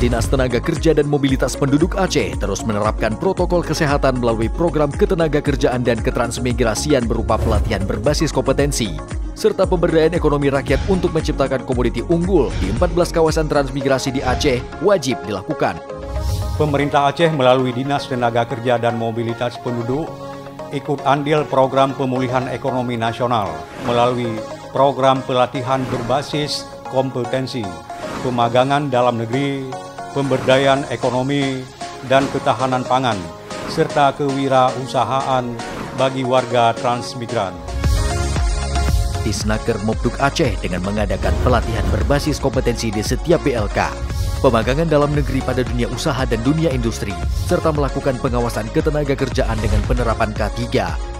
Dinas Tenaga Kerja dan Mobilitas Penduduk Aceh terus menerapkan protokol kesehatan melalui program ketenaga kerjaan dan ketransmigrasian berupa pelatihan berbasis kompetensi, serta pemberdayaan ekonomi rakyat untuk menciptakan komoditi unggul di 14 kawasan transmigrasi di Aceh wajib dilakukan. Pemerintah Aceh melalui Dinas Tenaga Kerja dan Mobilitas Penduduk ikut andil program pemulihan ekonomi nasional melalui program pelatihan berbasis kompetensi, pemagangan dalam negeri, pemberdayaan ekonomi, dan ketahanan pangan, serta kewirausahaan bagi warga transmigran. Disnaker Mobduk Aceh dengan mengadakan pelatihan berbasis kompetensi di setiap PLK, pemagangan dalam negeri pada dunia usaha dan dunia industri, serta melakukan pengawasan ketenaga kerjaan dengan penerapan K3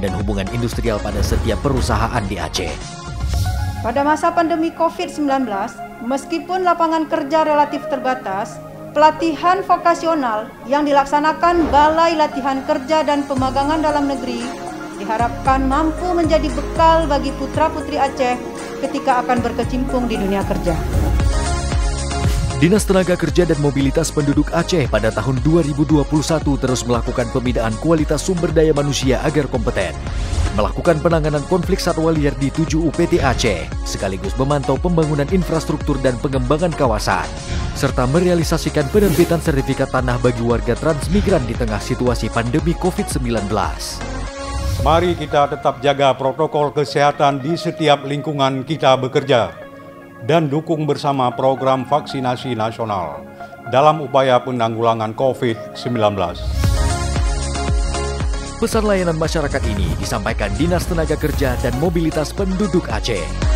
dan hubungan industrial pada setiap perusahaan di Aceh. Pada masa pandemi COVID-19, meskipun lapangan kerja relatif terbatas, pelatihan vokasional yang dilaksanakan Balai Latihan Kerja dan Pemagangan Dalam Negeri diharapkan mampu menjadi bekal bagi putra-putri Aceh ketika akan berkecimpung di dunia kerja. Dinas Tenaga Kerja dan Mobilitas Penduduk Aceh pada tahun 2021 terus melakukan pembinaan kualitas sumber daya manusia agar kompeten, melakukan penanganan konflik satwa liar di 7 UPT Aceh, sekaligus memantau pembangunan infrastruktur dan pengembangan kawasan, serta merealisasikan penerbitan sertifikat tanah bagi warga transmigran di tengah situasi pandemi COVID-19. Mari kita tetap jaga protokol kesehatan di setiap lingkungan kita bekerja dan dukung bersama program vaksinasi nasional dalam upaya penanggulangan COVID-19. Pesan layanan masyarakat ini disampaikan Dinas Tenaga Kerja dan Mobilitas Penduduk Aceh.